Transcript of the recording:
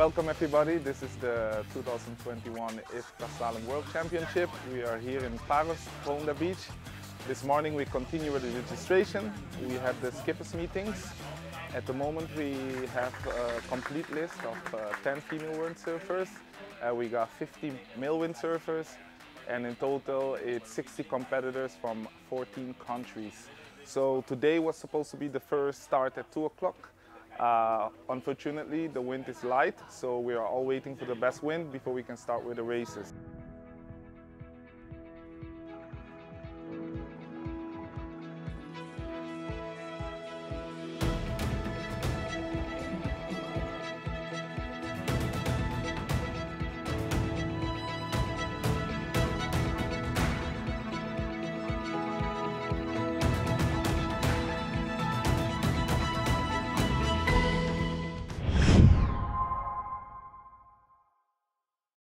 Welcome everybody, this is the 2021 IFCA Slalom World Championship. We are here in Paros, Pounda Beach. This morning we continue with the registration. We have the skippers meetings. At the moment we have a complete list of uh, 10 female windsurfers. Uh, we got 50 male windsurfers and in total it's 60 competitors from 14 countries. So today was supposed to be the first start at 2 o'clock. Uh, unfortunately, the wind is light, so we are all waiting for the best wind before we can start with the races.